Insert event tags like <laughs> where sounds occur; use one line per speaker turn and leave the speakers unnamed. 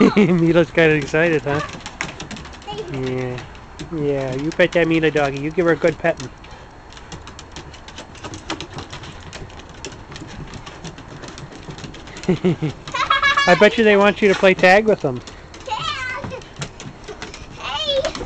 <laughs> Mila's kind of excited, huh? Yeah. Yeah, you pet that Mila doggy. You give her a good petting. <laughs> I bet you they want you to play tag with them.
Dad! Hey!